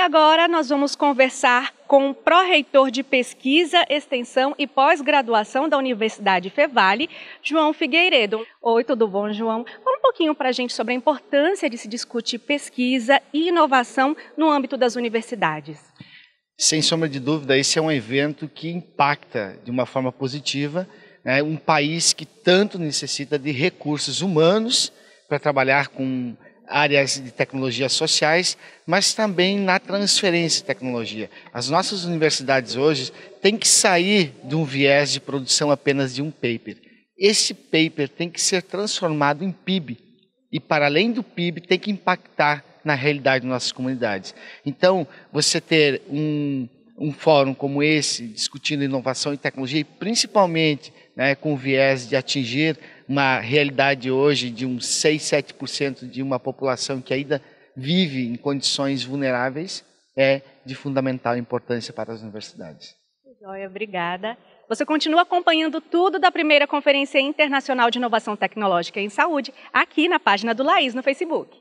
agora nós vamos conversar com o pró-reitor de pesquisa, extensão e pós-graduação da Universidade Fevale, João Figueiredo. Oi, tudo bom, João? Fala um pouquinho para a gente sobre a importância de se discutir pesquisa e inovação no âmbito das universidades. Sem sombra de dúvida, esse é um evento que impacta de uma forma positiva né, um país que tanto necessita de recursos humanos para trabalhar com áreas de tecnologias sociais, mas também na transferência de tecnologia. As nossas universidades hoje têm que sair de um viés de produção apenas de um paper. Esse paper tem que ser transformado em PIB e, para além do PIB, tem que impactar na realidade das nossas comunidades. Então, você ter um, um fórum como esse, discutindo inovação e tecnologia, e principalmente né, com o viés de atingir uma realidade hoje de uns 6, 7% de uma população que ainda vive em condições vulneráveis, é de fundamental importância para as universidades. Joia, obrigada. Você continua acompanhando tudo da primeira Conferência Internacional de Inovação Tecnológica em Saúde aqui na página do Laís no Facebook.